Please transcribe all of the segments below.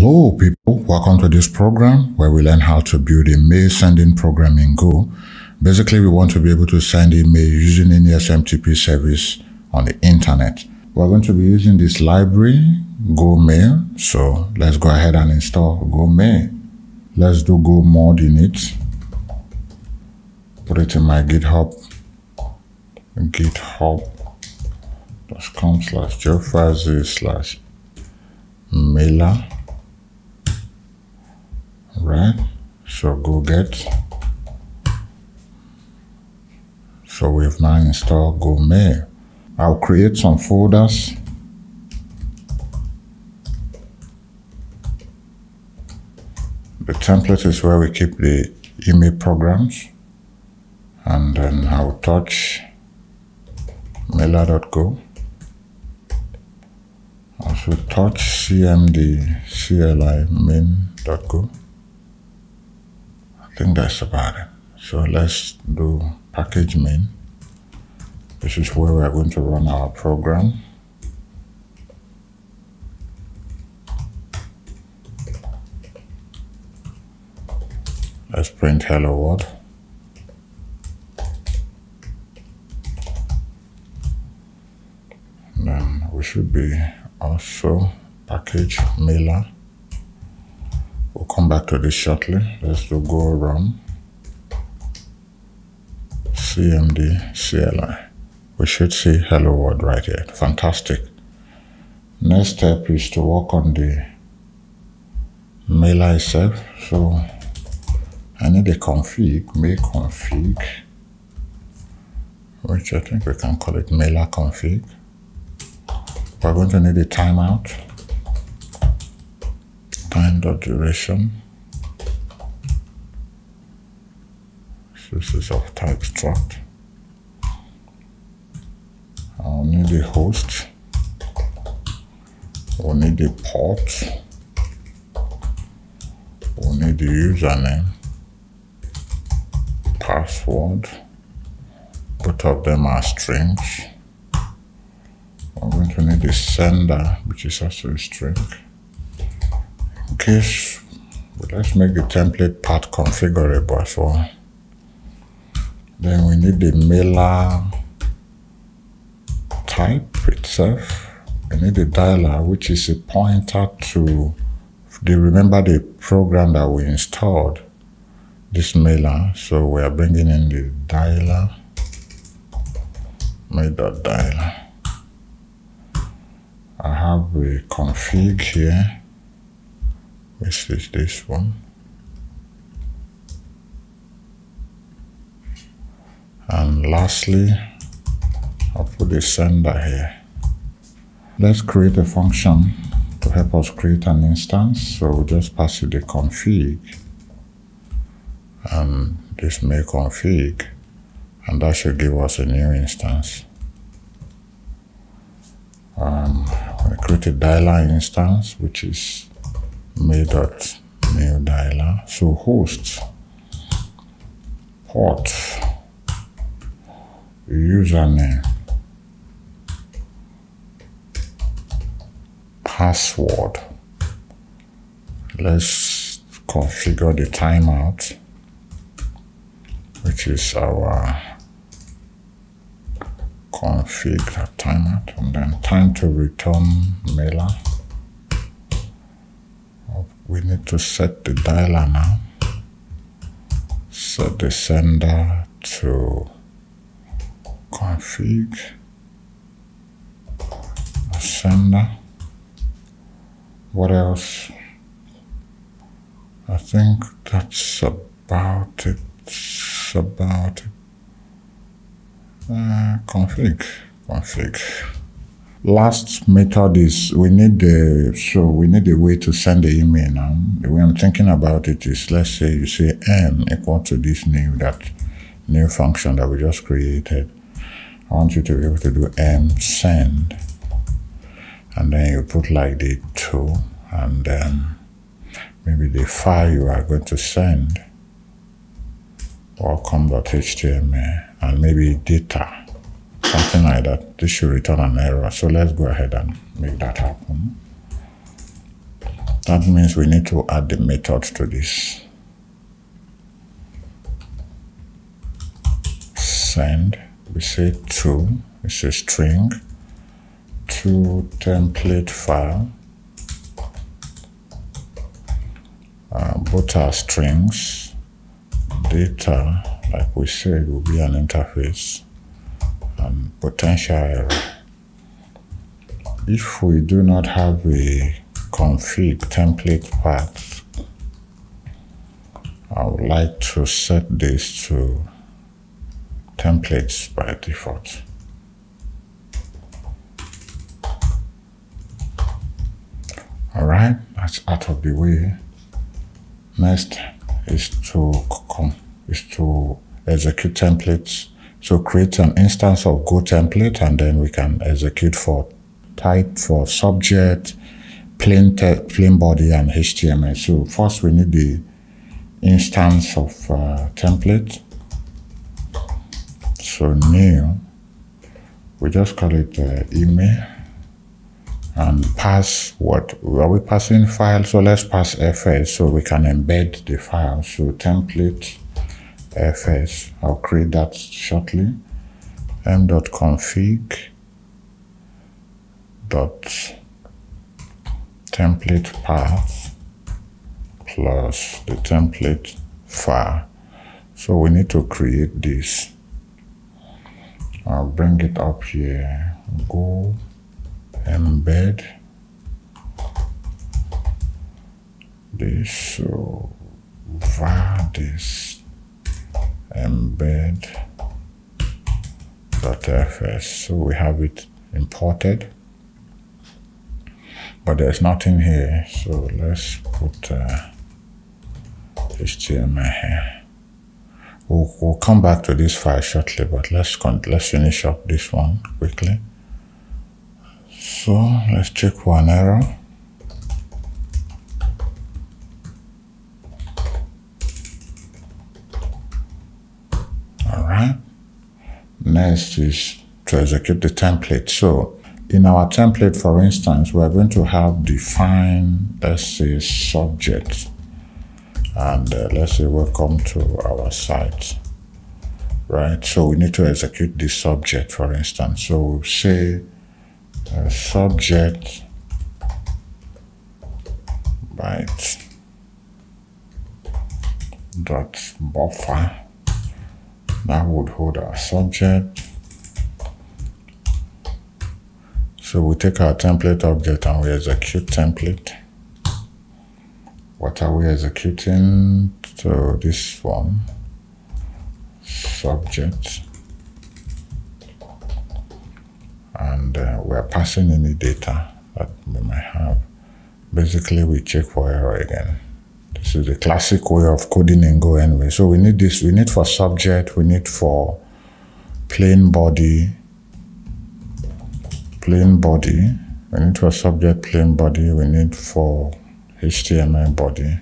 Hello, people. Welcome to this program where we learn how to build a mail sending program in Go. Basically, we want to be able to send email using any SMTP service on the internet. We're going to be using this library, Go Mail. So let's go ahead and install Go Mail. Let's do Go mod init. Put it in my GitHub. GitHub.com slash slash mailer right. So go get. So we've now installed go mail i'll create some folders. The template is where we keep the email programs. And then i'll touch mailer.go Also touch cmd cli main.go think that's about it. So let's do package main. This is where we're going to run our program. Let's print hello world. then we should be also package mailer We'll come back to this shortly. Let's do go run. CMD CLI. We should see hello world right here. Fantastic. Next step is to work on the mailer itself. So I need a config, make config, which I think we can call it mailer config. We're going to need a timeout time duration. This is of type struct. I'll need a host. We'll need a port. We'll need the username. Password. Both of them are strings. We're going to need the sender which is also a string case, let's make the template part configurable as well. Then we need the mailer type itself. We need the dialer, which is a pointer to the remember the program that we installed, this mailer. So we are bringing in the dialer, mail.dialer. I have a config here which is this one. And lastly, I'll put the sender here. Let's create a function to help us create an instance. So we'll just pass it the config and this may config and that should give us a new instance. Um, I create a dialer instance, which is mail.mail dialer. So host, port, username, password. Let's configure the timeout, which is our config timeout, and then time to return mailer we need to set the dialer now. Set the sender to config sender. What else? I think that's about it. About it. Uh, config, config last method is we need the so we need a way to send the email now. The way i'm thinking about it is let's say you say m equal to this new that new function that we just created. I want you to be able to do m send. And then you put like the two and then maybe the file you are going to send welcome.html and maybe data something like that. This should return an error. So let's go ahead and make that happen. That means we need to add the method to this. Send, we say to, it's a string, to template file. Uh, both are strings. Data, like we said, will be an interface and potential. If we do not have a config template path, I would like to set this to templates by default. All right, that's out of the way. Next is to is to execute templates. So create an instance of Go template, and then we can execute for type for subject, plain plain body, and HTML. So first we need the instance of uh, template. So new, we just call it uh, email and pass what are we passing file so let's pass fs so we can embed the file so template fs i'll create that shortly. M.config dot template path plus the template file. So we need to create this. I'll bring it up here. Go embed this. So var this embed .fs so we have it imported. But there's nothing here. So let's put uh, HTML here. We'll, we'll come back to this file shortly but let's let's finish up this one quickly. So let's check one error. All right. Next is to execute the template. So in our template, for instance, we're going to have define, let's say, subject. And uh, let's say, welcome to our site. Right. So we need to execute this subject, for instance. So we'll say, uh, subject byte dot buffer that would hold our subject so we take our template object and we execute template what are we executing so this one subject and uh, we're passing any data that we might have. Basically, we check for error again. This is the classic way of coding in Go anyway. So we need this, we need for subject, we need for plain body, plain body, we need for subject plain body, we need for HTML body,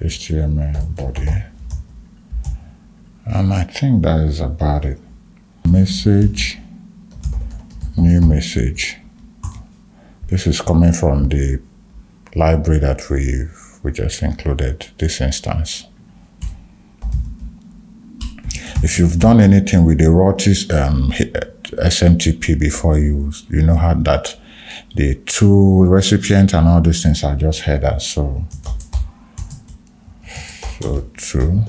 HTML body. And I think that is about it. Message new message. This is coming from the library that we we just included this instance. If you've done anything with the Rotis um, SMTP before, you you know how that the two recipient and all these things are just headers. So so two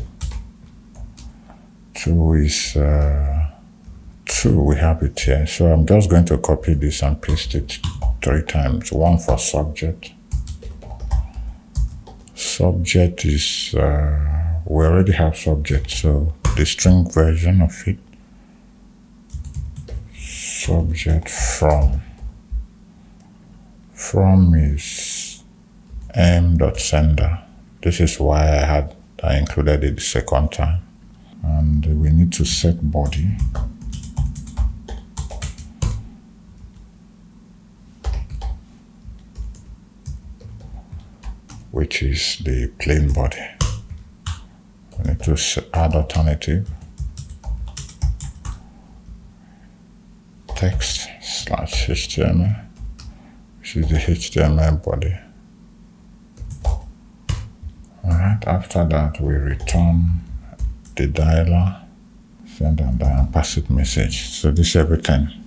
two is. Uh, two, we have it here. So I'm just going to copy this and paste it three times. One for subject. Subject is, uh, we already have subject, so the string version of it. Subject from. From is m.sender. This is why I had I included it the second time. And we need to set body. which is the plain body. We need to add alternative text slash HTML, which is the HTML body. Alright, after that we return the dialer, send and pass it message. So this is everything.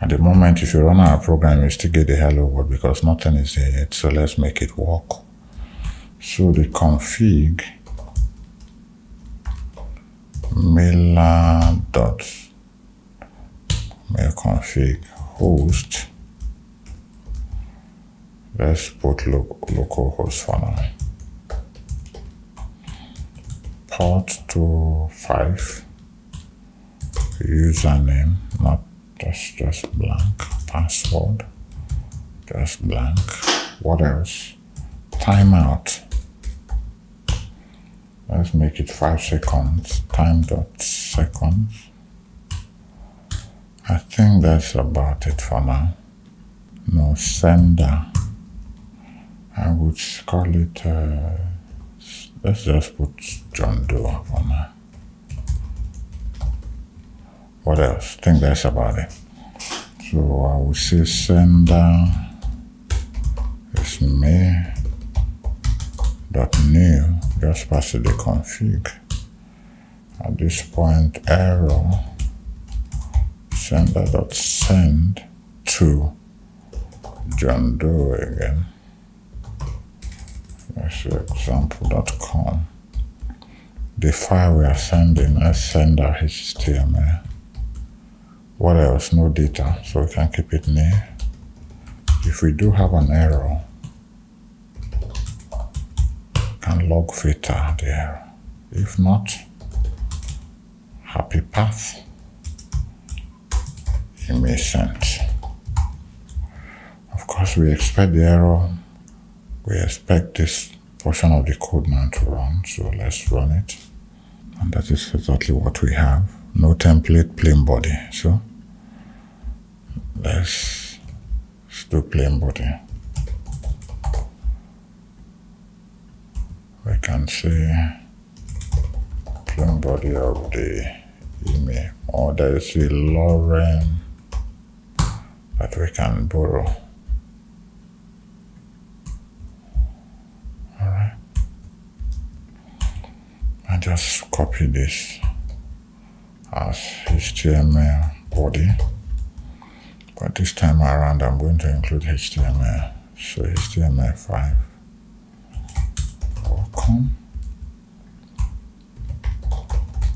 At the moment, if you run our program, you still get the hello world because nothing is there yet. So let's make it work. So the config mailer dot mail config host. Let's put lo local host for now. Port to five. Username, not just just blank. Password, just blank. What else? Timeout. Let's make it five seconds. Time dot seconds. I think that's about it for now. No sender. I would call it. Uh, let's just put John Doe for now. What else? I think that's about it. So I will say sender is me dot new. Just pass the config. At this point, error sender dot send to John Doe again. Let's see example.com. The file we are sending is sender HTML. What else? No data, so we can keep it near. If we do have an error, can log filter the error. If not, happy path email sent. Of course, we expect the error. We expect this portion of the code now to run, so let's run it. And that is exactly what we have. No template, plain body. So let's, do plain body. We can say plain body of the email, or there is a Lorem that we can borrow. Alright. I just copy this as HTML body. But this time around, I'm going to include HTML. So HTML5. Welcome.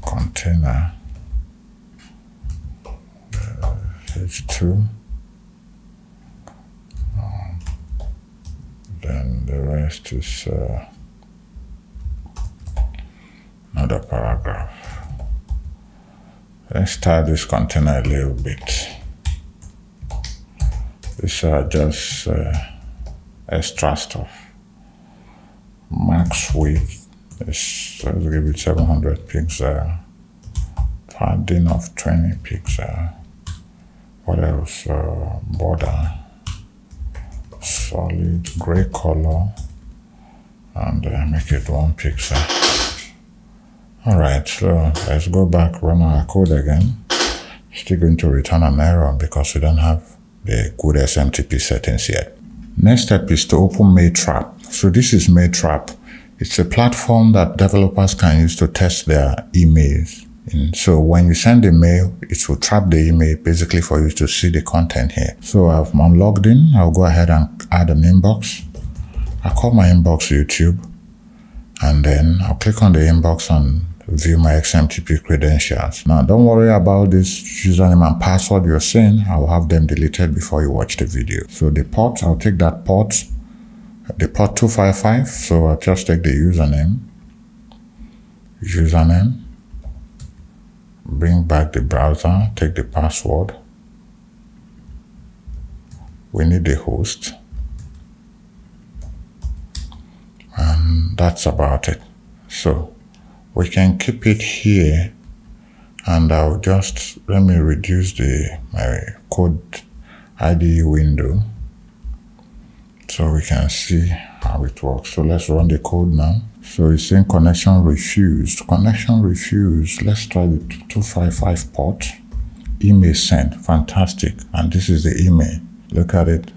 Container. Uh, H2. Um, then the rest is uh, another paragraph. Let's start this container a little bit. These are just uh, extra stuff. Max width is, let's give it 700 pixel. Padding of 20 pixel. What else? Uh, border. Solid gray color. And uh, make it one pixel. Alright, so let's go back, run our code again. Still going to return an error because we don't have the good SMTP settings yet. Next step is to open Mailtrap. So this is Mailtrap. It's a platform that developers can use to test their emails. And so when you send a mail, it will trap the email basically for you to see the content here. So I've, I'm logged in. I'll go ahead and add an inbox. I call my inbox YouTube. And then I'll click on the inbox and view my SMTP credentials. Now, don't worry about this username and password you're seeing. I'll have them deleted before you watch the video. So the port, I'll take that port, the port 255. So I'll just take the username, username, bring back the browser, take the password. We need the host. And that's about it. So we can keep it here and I'll just let me reduce the my code IDE window so we can see how it works. So let's run the code now. So it's saying connection refused. Connection refused. Let's try the 255 port. Email sent. Fantastic. And this is the email. Look at it.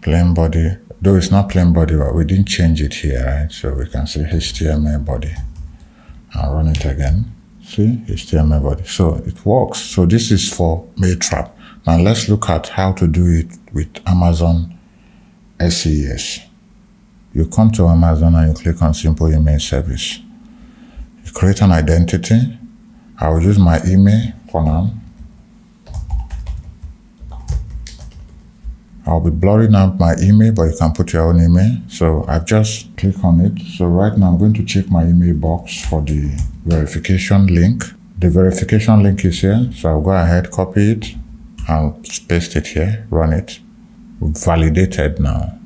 Plain body. Though it's not plain body, but we didn't change it here, right? So we can see HTML body. I'll run it again. See, HTML body. So it works. So this is for Mailtrap. Now let's look at how to do it with Amazon SES. You come to Amazon and you click on Simple Email Service. You create an identity. I will use my email for now. I'll be blurring out my email, but you can put your own email. So I've just clicked on it. So right now I'm going to check my email box for the verification link. The verification link is here. So I'll go ahead, copy it, and paste it here, run it. Validated now.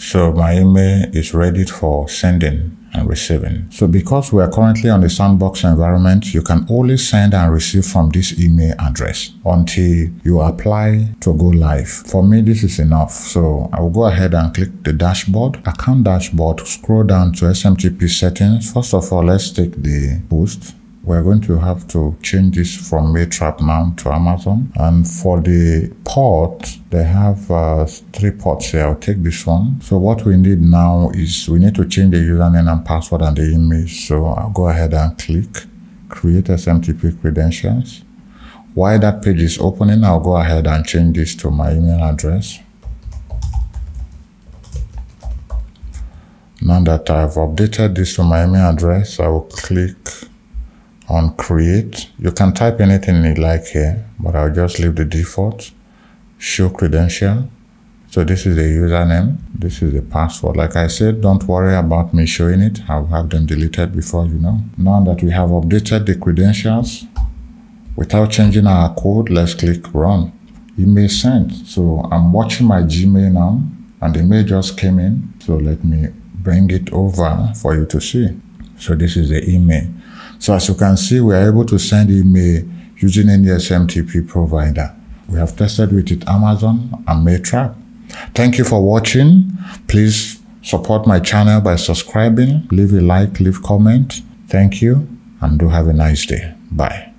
So my email is ready for sending and receiving. So because we are currently on the sandbox environment, you can only send and receive from this email address until you apply to go live. For me, this is enough. So I will go ahead and click the dashboard, account dashboard, scroll down to SMTP settings. First of all, let's take the host we're going to have to change this from Mailtrap now to Amazon. And for the port, they have uh, three ports here. I'll take this one. So what we need now is we need to change the username and password and the image. So I'll go ahead and click create SMTP credentials. While that page is opening, I'll go ahead and change this to my email address. Now that I've updated this to my email address, I will click on create. You can type anything you like here, but I'll just leave the default. Show credential. So this is the username. This is the password. Like I said, don't worry about me showing it. I'll have them deleted before you know. Now that we have updated the credentials, without changing our code, let's click run. Email sent. So I'm watching my Gmail now and the mail just came in. So let me bring it over for you to see. So this is the email. So as you can see, we are able to send email using any SMTP provider. We have tested with it Amazon and Mailtrap. Thank you for watching. Please support my channel by subscribing, leave a like, leave comment. Thank you, and do have a nice day. Bye.